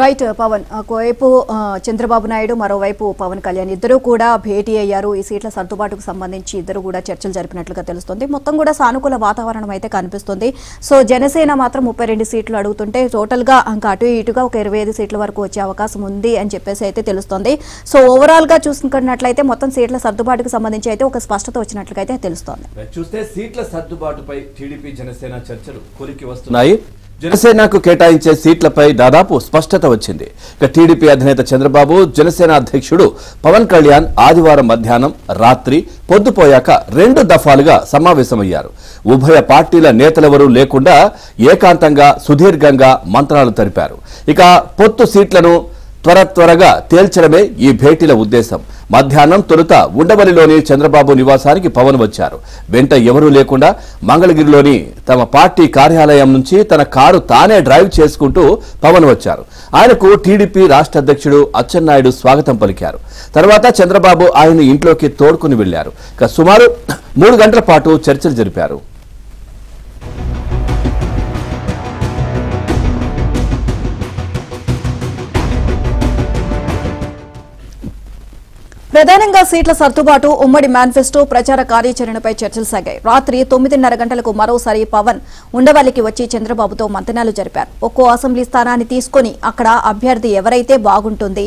Right Pawan. ఒకవైపు చంద్రబాబు నాయుడు మరోవైపు పవన్ కళ్యాణ్ ఇద్దరు కూడా భేటీ అయ్యారు. ఈ సీట్ల సర్దుబాటుకు సంబంధించి ఇద్దరు కూడా చర్చలు జరిపినట్లుగా తెలుస్తుంది. మొత్తం కూడా సానుకూల వాతావరణం అయితే కనిపిస్తుంది. సో జనసేన మాత్రం ముప్పై రెండు సీట్లు అడుగుతుంటే టోటల్గా ఇంకా అటు ఇటుగా ఒక ఇరవై ఐదు సీట్ల వరకు వచ్చే అవకాశం ఉంది అని చెప్పేసి అయితే తెలుస్తుంది. సో ఓవరాల్గా చూసుకున్నట్లయితే మొత్తం సీట్ల సర్దుబాటుకు సంబంధించి అయితే ఒక స్పష్టత వచ్చినట్లుగా అయితే తెలుస్తోంది. చూస్తే సీట్ల సర్దుబాటుపై టీడీపీ జనసేన చర్చలు కొలికి వస్తున్నాయి. జనసేనకు కేటాయించే సీట్లపై దాదాపు స్పష్టత వచ్చింది. ఇక టీడీపీ అధినేత చంద్రబాబు జనసేన అధ్యక్షుడు పవన్ కళ్యాణ్ ఆదివారం మధ్యాహ్నం రాత్రి పొద్దుపోయాక రెండు దఫాలుగా సమావేశమయ్యారు. ఉభయ పార్టీల నేతలెవరూ లేకుండా ఏకాంతంగా సుదీర్ఘంగా మంత్రాలు తెలిపారు ఇక పొత్తు సీట్లను త్వర త్వరగా తేల్చడమే ఈ భేటీల ఉద్దేశం. మధ్యాహ్నం తొలుత ఉండవల్లిలోని చంద్రబాబు నివాసానికి పవన్ వచ్చారు. వెంట ఎవరూ లేకుండా మంగళగిరిలోని తమ పార్టీ కార్యాలయం నుంచి తన కారు తానే డ్రైవ్ చేసుకుంటూ పవన్ వచ్చారు. ఆయనకు టీడీపీ రాష్ట్ర అధ్యక్షుడు అచ్చెన్నాయుడు స్వాగతం పలికారు. తర్వాత చంద్రబాబు ఆయన ఇంట్లోకి తోడుకుని వెళ్ళారు. ఇక సుమారు మూడు గంటల పాటు చర్చలు జరిపారు. ప్రధానంగా సీట్ల సర్దుబాటు ఉమ్మడి మేనిఫెస్టో ప్రచార కార్యాచరణపై చర్చలు సాగాయి. రాత్రి తొమ్మిదిన్నర గంటలకు మరోసారి పవన్ ఉండవల్లికి వచ్చి చంద్రబాబుతో మంతనాలు జరిపారు. ఒక్కో అసెంబ్లీ స్థానాన్ని తీసుకొని అక్కడ అభ్యర్థి ఎవరైతే బాగుంటుంది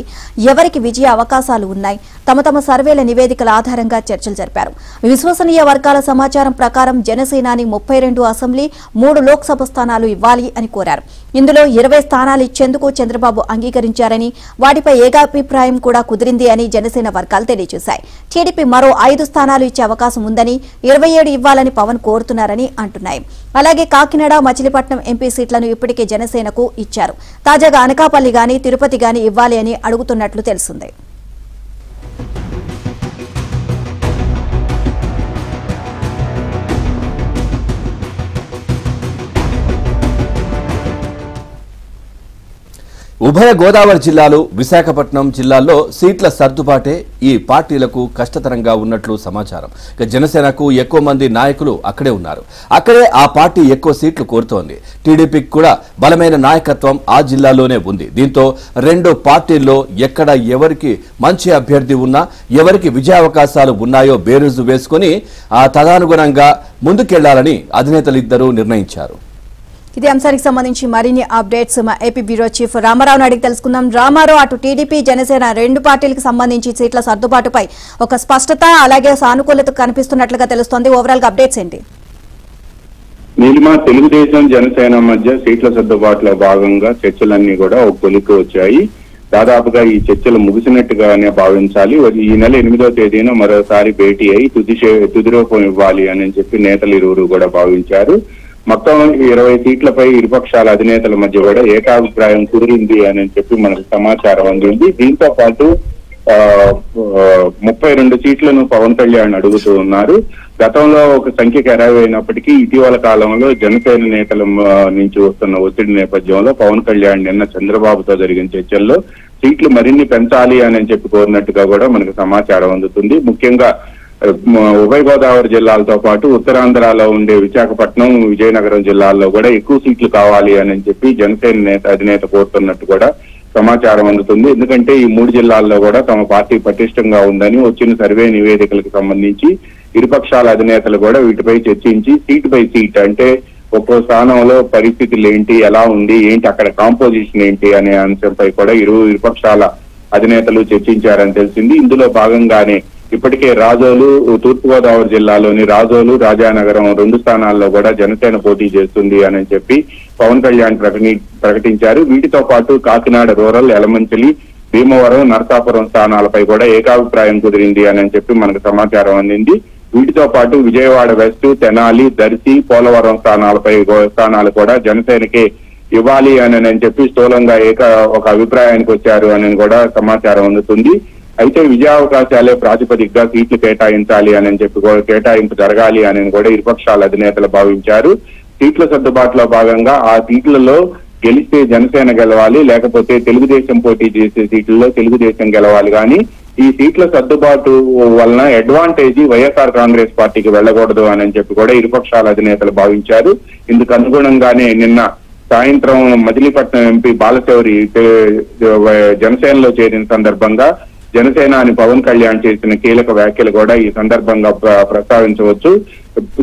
ఎవరికి విజయ అవకాశాలు ఉన్నాయి తమ తమ సర్వేల నివేదికల ఆధారంగా చర్చలు జరిపారు. విశ్వసనీయ వర్గాల సమాచారం ప్రకారం జనసేనాని ముప్పై రెండు అసెంబ్లీ మూడు లోక్సభ స్థానాలు ఇవ్వాలి అని కోరారు. ఇందులో ఇరవై స్థానాలు ఇచ్చేందుకు చంద్రబాబు అంగీకరించారని వాటిపై ఏకాభిప్రాయం కూడా కుదిరింది అని జనసేన వర్గాలు తెలియజేశాయి. టీడీపీ మరో ఐదు స్థానాలు ఇచ్చే అవకాశం ఉందని ఇరవై ఏడు ఇవ్వాలని పవన్ కోరుతున్నారని అంటున్నాయి. అలాగే కాకినాడ మచిలీపట్నం ఎంపీ సీట్లను ఇప్పటికే జనసేనకు ఇచ్చారు. తాజాగా అనకాపల్లి గాని తిరుపతి గాని ఇవ్వాలి అని అడుగుతున్నట్లు తెలిసిందే. ఉభయ గోదావరి జిల్లాలు విశాఖపట్నం జిల్లాల్లో సీట్ల సర్దుబాటే ఈ పార్టీలకు కష్టతరంగా ఉన్నట్లు సమాచారం. ఇక జనసేనకు ఎక్కువ మంది నాయకులు అక్కడే ఉన్నారు. అక్కడే ఆ పార్టీ ఎక్కువ సీట్లు కోరుతోంది. టీడీపీకి కూడా బలమైన నాయకత్వం ఆ జిల్లాలోనే ఉంది. దీంతో రెండు పార్టీల్లో ఎక్కడ ఎవరికి మంచి అభ్యర్థి ఉన్నా ఎవరికి విజయావకాశాలు ఉన్నాయో బేరుజు వేసుకుని ఆ తదానుగుణంగా ముందుకెళ్ళాలని అధినేతలిద్దరూ నిర్ణయించారు. ఇదే అంశానికి సంబంధించి మరిన్ని అప్డేట్స్ మా ఏపీ బ్యూరో చీఫ్ రామారావు అడిగి తెలుసుకుందాం. రామారావు అటు టీడీపీ జనసేన రెండు పార్టీలకు సంబంధించి సీట్ల సర్దుబాటుపై ఒక స్పష్టత అలాగే సానుకూలత కనిపిస్తున్నట్లుగా తెలుస్తోంది. ఓవరాల్గా అప్డేట్స్ ఏంటి? నీలిమ తెలుగుదేశం జనసేన మధ్య సీట్ల సర్దుబాటులో భాగంగా చర్చలన్నీ కూడా ఒక కొలికి వచ్చాయి. దాదాపుగా ఈ చర్చలు ముగిసినట్టుగానే భావించాలి. ఈ నెల ఎనిమిదో తేదీన మరోసారి భేటీ అయి తుది తుది రూపం ఇవ్వాలి అని చెప్పి నేతలు ఇరువురు కూడా భావించారు. మొత్తం ఇరవై సీట్లపై ఇరుపక్షాల అధినేతల మధ్య కూడా ఏకాభిప్రాయం కుదిరింది అని చెప్పి మనకు సమాచారం అందింది. దీంతో పాటు ఆ, ముప్పై రెండు సీట్లను పవన్ కళ్యాణ్ అడుగుతూ ఉన్నారు. గతంలో ఒక సంఖ్యకు అయినప్పటికీ ఇటీవల కాలంలో జనసేన నేతల నుంచి వస్తున్న ఒత్తిడి నేపథ్యంలో పవన్ కళ్యాణ్ నిన్న చంద్రబాబుతో జరిగిన చర్చల్లో సీట్లు మరిన్ని పెంచాలి అని చెప్పి కోరినట్టుగా కూడా మనకు సమాచారం అందుతుంది. ముఖ్యంగా ఉభయ గోదావరి జిల్లాలతో పాటు ఉత్తరాంధ్రలో ఉండే విశాఖపట్నం విజయనగరం జిల్లాల్లో కూడా ఎక్కువ సీట్లు కావాలి అని చెప్పి జనసేన నేత అధినేత కోరుతున్నట్టు కూడా సమాచారం అందుతుంది. ఎందుకంటే ఈ మూడు జిల్లాల్లో కూడా తమ పార్టీ పటిష్టంగా ఉందని వచ్చిన సర్వే నివేదికలకు సంబంధించి ఇరుపక్షాల అధినేతలు కూడా వీటిపై చర్చించి సీట్ బై సీట్ అంటే ఒక్కో స్థానంలో పరిస్థితులు ఏంటి ఎలా ఉంది ఏంటి అక్కడ కాంపోజిషన్ ఏంటి అనే అంశంపై కూడా ఇరు ఇరుపక్షాల అధినేతలు చర్చించారని తెలిసింది. ఇందులో భాగంగానే ఇప్పటికే రాజోలు తూర్పుగోదావరి జిల్లాలోని రాజోలు రాజానగరం రెండు స్థానాల్లో కూడా జనసేన పోటీ చేస్తుంది అని చెప్పి పవన్ కళ్యాణ్ ప్రకటి ప్రకటించారు. వీటితో పాటు కాకినాడ రూరల్ ఎలమంచిలి భీమవరం నరసాపురం స్థానాలపై కూడా ఏకాభిప్రాయం కుదిరింది అని చెప్పి మనకు సమాచారం అందింది. వీటితో పాటు విజయవాడ వెస్ట్ తెనాలి దర్శి పోలవరం స్థానాలపై గో- స్థానాలు కూడా జనసేనకే ఇవ్వాలి అని అని చెప్పి స్థూలంగా ఏక ఒక అభిప్రాయానికి వచ్చారు అని కూడా సమాచారం అందుతుంది. అయితే విజయావకాశాలే ప్రాతిపదికగా సీట్లు కేటాయించాలి అని చెప్పి కేటాయింపు జరగాలి అని కూడా ఇరుపక్షాల అధినేతలు భావించారు. సీట్ల సర్దుబాటులో భాగంగా ఆ సీట్లలో గెలిస్తే జనసేన గెలవాలి లేకపోతే తెలుగుదేశం పోటీ చేసే సీట్లలో తెలుగుదేశం గెలవాలి. కానీ ఈ సీట్ల సర్దుబాటు వలన అడ్వాంటేజ్ వైఎస్ఆర్ కాంగ్రెస్ పార్టీకి వెళ్ళకూడదు అని చెప్పి కూడా ఇరుపక్షాల అధినేతలు భావించారు. ఇందుకు అనుగుణంగానే నిన్న సాయంత్రం మజిలీపట్నం ఎంపీ బాలశౌరి జనసేనలో చేరిన సందర్భంగా జనసేన అని పవన్ కళ్యాణ్ చేసిన కీలక వ్యాఖ్యలు కూడా ఈ సందర్భంగా ప్రస్తావించవచ్చు.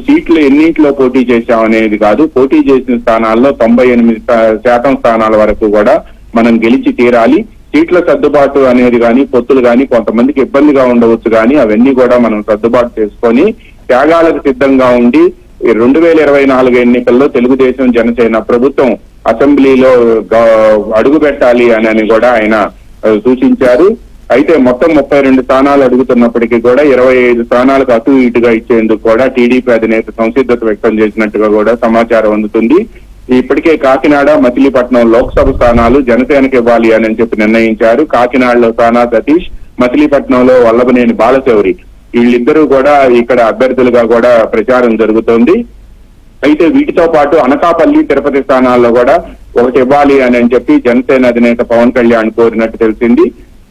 సీట్లు ఎన్నింటిలో పోటీ చేశామనేది కాదు పోటీ చేసిన స్థానాల్లో తొంభై ఎనిమిది శాతం స్థానాల వరకు కూడా మనం గెలిచి తీరాలి. సీట్ల సర్దుబాటు అనేది కానీ పొత్తులు కానీ కొంతమందికి ఇబ్బందిగా ఉండవచ్చు కానీ అవన్నీ కూడా మనం సర్దుబాటు చేసుకొని త్యాగాలకు సిద్ధంగా ఉండి రెండు వేల ఇరవై నాలుగు ఎన్నికల్లో తెలుగుదేశం జనసేన ప్రభుత్వం అసెంబ్లీలో అడుగు పెట్టాలి అని అని కూడా ఆయన సూచించారు. అయితే మొత్తం ముప్పై రెండు స్థానాలు అడుగుతున్నప్పటికీ కూడా ఇరవై ఐదు స్థానాలకు అటు ఇటుగా ఇచ్చేందుకు కూడా టీడీపీ అధినేత సంసిద్ధత వ్యక్తం చేసినట్టుగా కూడా సమాచారం అందుతుంది. ఇప్పటికే కాకినాడ మచిలీపట్నం లోక్సభ స్థానాలు జనసేనకి ఇవ్వాలి అని చెప్పి నిర్ణయించారు. కాకినాడలో సానా సతీష్ మచిలీపట్నంలో వల్లభనేని బాలశౌరి. వీళ్ళిద్దరూ కూడా ఇక్కడ అభ్యర్థులుగా కూడా ప్రచారం జరుగుతోంది. అయితే వీటితో పాటు అనకాపల్లి తిరుపతి స్థానాల్లో కూడా ఒకటి ఇవ్వాలి అని అని చెప్పి జనసేన అధినేత పవన్ కళ్యాణ్ కోరినట్టు తెలిసింది.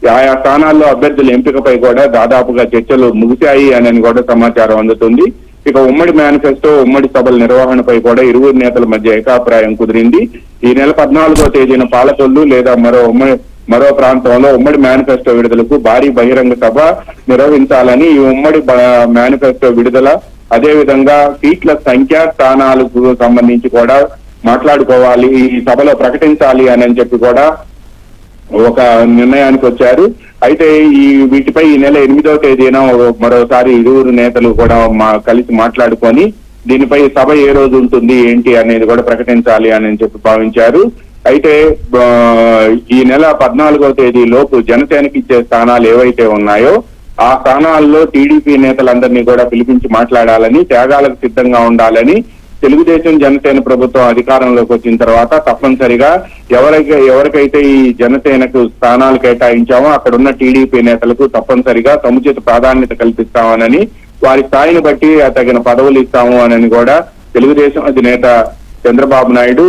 ఆయా స్థానాల్లో అభ్యర్థుల ఎంపికపై కూడా దాదాపుగా చర్చలు ముగిశాయి అని కూడా సమాచారం అందుతుంది. ఇక ఉమ్మడి మేనిఫెస్టో ఉమ్మడి సభల నిర్వహణపై కూడా ఇరువురు నేతల మధ్య ఏకాభిప్రాయం కుదిరింది. ఈ నెల పద్నాలుగో తేదీన పాలకొల్లు లేదా మరో ఉమ్మడి మరో ప్రాంతంలో ఉమ్మడి మేనిఫెస్టో విడుదలకు భారీ బహిరంగ సభ నిర్వహించాలని ఈ ఉమ్మడి బ- మేనిఫెస్టో విడుదల అదే విధంగా సీట్ల సంఖ్య స్థానాలకు సంబంధించి కూడా మాట్లాడుకోవాలి ఈ సభలో ప్రకటించాలి అని చెప్పి కూడా ఒక నిర్ణయానికి వచ్చారు. అయితే ఈ వీటిపై ఈ నెల ఎనిమిదవ తేదీన మరోసారి ఇరువురు నేతలు కూడా మా కలిసి మాట్లాడుకొని దీనిపై సభ ఏ రోజు ఉంటుంది ఏంటి అనేది కూడా ప్రకటించాలి అని చెప్పి భావించారు. అయితే ఈ నెల పద్నాలుగవ తేదీ లోపు జనసేనకి ఇచ్చే స్థానాలు ఏవైతే ఉన్నాయో ఆ స్థానాల్లో టీడీపీ నేతలందరినీ కూడా పిలిపించి మాట్లాడాలని త్యాగాలకు సిద్ధంగా ఉండాలని తెలుగుదేశం జనసేన ప్రభుత్వం అధికారంలోకి వచ్చిన తర్వాత తప్పనిసరిగా ఎవరైతే ఎవరికైతే ఈ జనసేనకు స్థానాలు కేటాయించామో అక్కడ ఉన్న టీడీపీ నేతలకు తప్పనిసరిగా సముచిత ప్రాధాన్యత కల్పిస్తామనని వారి స్థాయిని బట్టి తగిన పదవులు ఇస్తాము అని కూడా తెలుగుదేశం అధినేత చంద్రబాబు నాయుడు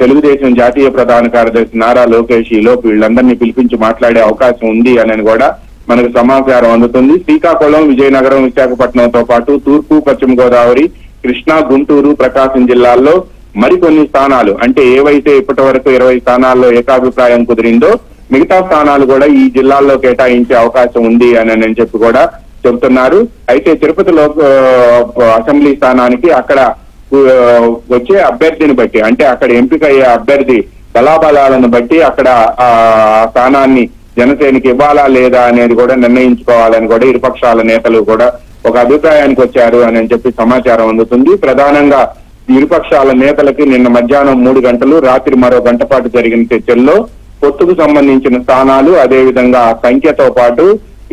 తెలుగుదేశం జాతీయ ప్రధాన కార్యదర్శి నారా లోకేష్ ఈ లోపు వీళ్ళందరినీ పిలిపించి మాట్లాడే అవకాశం ఉంది అని కూడా మనకు సమాచారం అందుతుంది. శ్రీకాకుళం విజయనగరం విశాఖపట్నంతో పాటు తూర్పు పశ్చిమ గోదావరి కృష్ణా గుంటూరు ప్రకాశం జిల్లాల్లో మరికొన్ని స్థానాలు. అంటే ఏవైతే ఇప్పటి వరకు ఇరవై స్థానాల్లో ఏకాభిప్రాయం కుదిరిందో మిగతా స్థానాలు కూడా ఈ జిల్లాల్లో కేటాయించే అవకాశం ఉంది అని అని చెప్పి కూడా చెబుతున్నారు. అయితే తిరుపతిలో అసెంబ్లీ స్థానానికి అక్కడ వచ్చే అభ్యర్థిని బట్టి అంటే అక్కడ ఎంపిక అయ్యే అభ్యర్థి బలాబలాలను బట్టి అక్కడ ఆ స్థానాన్ని జనసేనకి ఇవ్వాలా లేదా అనేది కూడా నిర్ణయించుకోవాలని కూడా ఇరుపక్షాల నేతలు కూడా ఒక అభిప్రాయానికి వచ్చారు అని చెప్పి సమాచారం అందుతుంది. ప్రధానంగా ఇరుపక్షాల నేతలకి నిన్న మధ్యాహ్నం మూడు గంటలు రాత్రి మరో గంట పాటు జరిగిన చర్చల్లో పొత్తుకు సంబంధించిన స్థానాలు అదే విధంగా సంఖ్యతో పాటు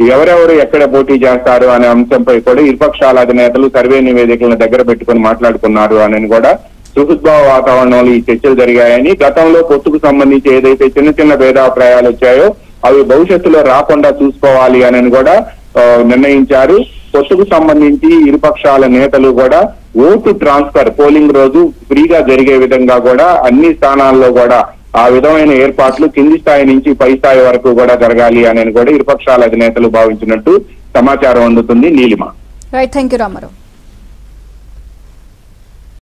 ఎవరెవరు ఎక్కడ పోటీ చేస్తారు అనే అంశంపై కూడా ఇరుపక్షాల అధినేతలు సర్వే నివేదికలను దగ్గర పెట్టుకుని మాట్లాడుకున్నారు అని కూడా సుహృద్భావ వాతావరణంలో ఈ చర్చలు జరిగాయని గతంలో పొత్తుకు సంబంధించి ఏదైతే చిన్న చిన్న భేదాభిప్రాయాలు వచ్చాయో అవి భవిష్యత్తులో రాకుండా చూసుకోవాలి అని కూడా నిర్ణయించారు. పొత్తుకు సంబంధించి ఇరుపక్షాల నేతలు కూడా ఓటు ట్రాన్స్ఫర్ పోలింగ్ రోజు ఫ్రీగా జరిగే విధంగా కూడా అన్ని స్థానాల్లో కూడా ఆ విధమైన ఏర్పాట్లు కింది స్థాయి నుంచి పై స్థాయి వరకు కూడా జరగాలి అని కూడా ఇరుపక్షాల అధినేతలు భావించినట్టు సమాచారం అందుతుంది. Neelima. Right thank you Rama Rao